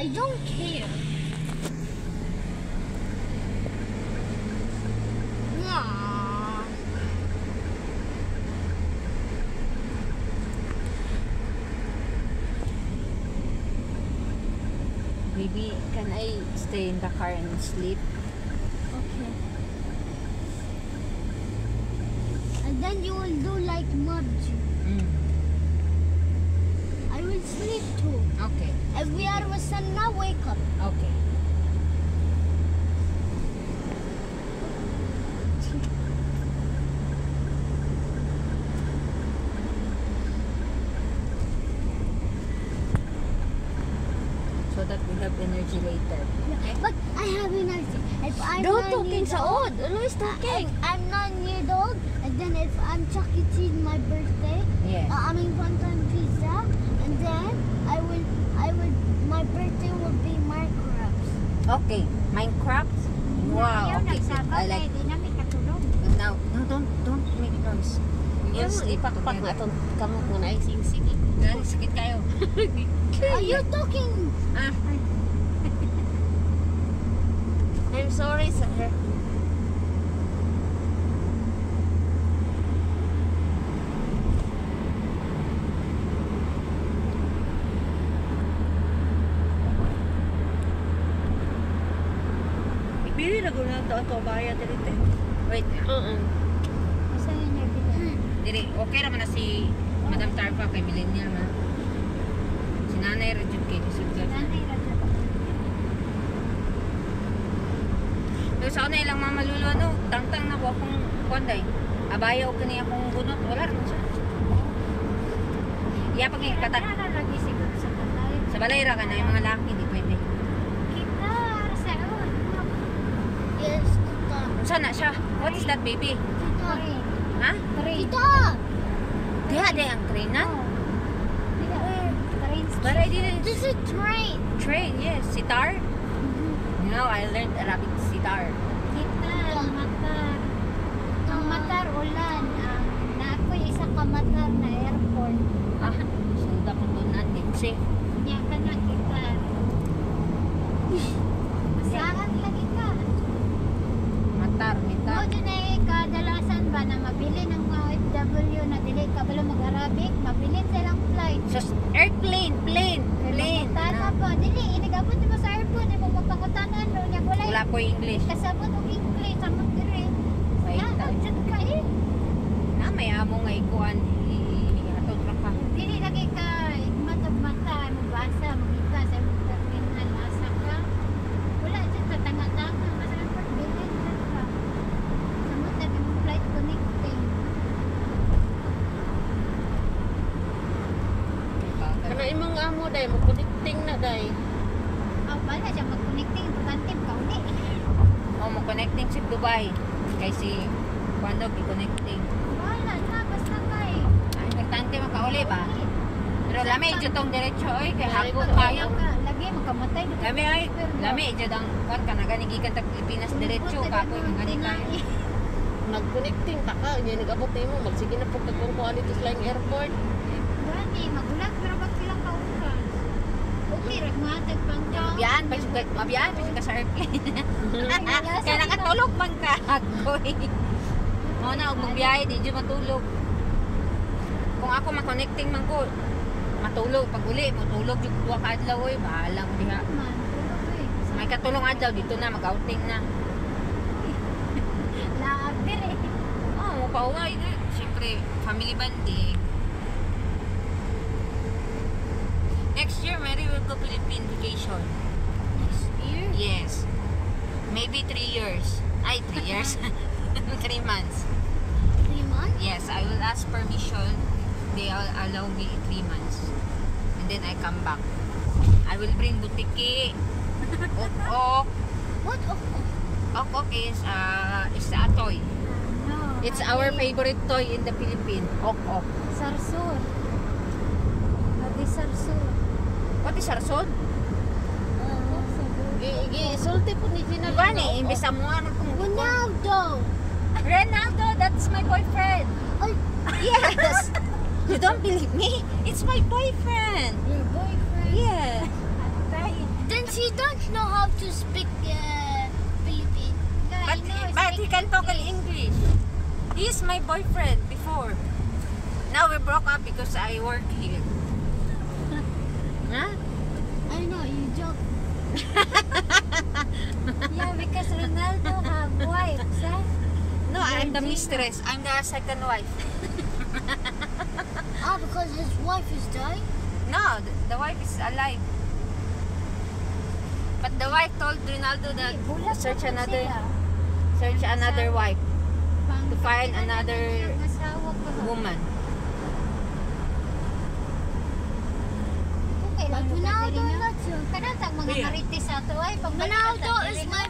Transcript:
I don't care. Nah. Baby, can I stay in the car and sleep? Okay. And then you will do like Margie. Mm. Will sleep too. Okay. If we are with sun now, wake up. Okay. So that we have energy later. Okay? But I have energy. If I'm Don't talking sa old. Always talking. I'm nine years old, and then if I'm Chuck E. Cheese my birthday, Yes. uh, I mean will be Minecraft. Okay. Minecraft? Wow. Okay. I like Di namin katulog. Now, no, don't, don't make noise. Sleep Ipakpak na itong kamot mo na ay sing-sing. Gani, sakit kayo. Are you talking? Ah, I'm sorry, sir. Ibili na guna ito ato bayad dito. wait. Oo. Asa yung bilang? Dili, okay naman na si Madam Tarfa kay Millennial na. Si Nanay Rajud kay Joseph Garza. Nanay ra. Pero sa una ilang mama lulo, ano, tangtang na ko akong konday. Abayaw ka niya akong bunot. Wala rin siya. Iya pag balay? sa balay ra ka na yung mga laki, di pwede. Kita, sa on. Yes, Saan na siya? What is that baby? Tita. Ha? Tita. Diha, di ang train na? But I didn't This is train. train, yes. Sitar? You know, I learned Arabic sitar. Kita, matar. Ang matar, ulan. Ang na ako isa ka matar na airport. Ah, suda ko doon na. Dipsi. Niya ka na kita. Masahan lagi ka. Matar, Mo mitar. dyan ay ba na mabili ng mga OFW na dili ka bala mag-Arabic, mabili silang flight. So, airplane, plane, plane. Tana Ah, po, dili, inigabot mo sa airport, di mo mapangutanan, no, niya gulay. Wala ko English. Kasabot og English, samot dire. Wait, Ya, ah. ka eh. Na, may amo nga ikuan. Ihatod ra ka. Dili lagi ka, matag mata, mabasa, makita sa mga terminal, asa ka. Wala dyan ka, tanga-tanga, sa airport, dili, dyan ka. Samot na mo flight connecting. Kana imong amo day mo connecting na day. Ah, wala siya mag-connecting, importante, kauli. O, mo connecting si Dubai. Kay si Kwando, connecting Wala na, basta ka eh. Ang importante makauli ba? Pero lami, dyan tong diretso, oy. Kay hapon tayo. ka, lagi makamatay. dito. Lami, ay. Lami, dyan ang kwan ka na ganigikan tag Pilipinas diretso. Kapoy, mga ganikayo. Mag-connecting ta ka, nya nag-abot nimo magsige na pud kung kuan dito sa Flying Airport. Gani, magulat pero bag silang kausan. Okay, ragmatag pang ka. Mabiyaan, pa siya, mabiyaan pa siya ka sa airplane. Kaya nakatulog man ka. Agoy. Mo na, og magbiyahe, di dyan matulog. Kung ako ma-connecting man ko, matulog. Pag uli, matulog yung duwa ka adlaw, oy. Bahala ko diha. Eh. May katulong adlaw, dito na, mag-outing na. Laag dire. Oo, oh, pauwi na. Siyempre, family bonding. Next year, Mary will go Philippine vacation. Next year? Yes. Maybe three years. Ay, three years. three months. Three months? Yes, I will ask permission. They will allow me three months. And then I come back. I will bring butiki. Ok, ok. What? Oh. Ok, ok is, uh, is a toy. No. It's our favorite toy in the Philippines. Ok, ok. Sarsur. Sarsur. Is Sarson? Uh, Gi gi sulti pud ni Gina. Gani, imbes sa mga ano kung Ronaldo. Ronaldo, that's my boyfriend. Ay, Yes. you don't believe me? It's my boyfriend. Your boyfriend. Yeah. Then he don't know how to speak uh, Philippine. Yeah, But, know, but he can talk in English. He's my boyfriend before. Now we broke up because I work here. huh? I know you joke. Yeah, because Ronaldo have wives, huh? No, I'm the mistress. I'm the second wife. Ah, because his wife is dying. No, the, the wife is alive. But the wife told Ronaldo that Eh, bulag search another search another wife, to find another woman. Tag mga ato. Ay pag Ronaldo is my